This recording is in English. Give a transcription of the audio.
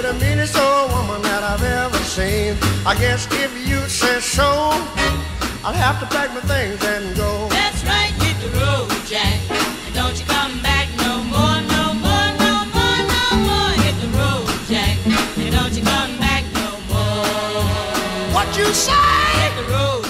The meanest old woman that I've ever seen. I guess if you say so, I'll have to pack my things and go. That's right, hit the road, Jack. And don't you come back no more, no more, no more, no more. Hit the road, Jack. And don't you come back no more. What you say? Hit the road.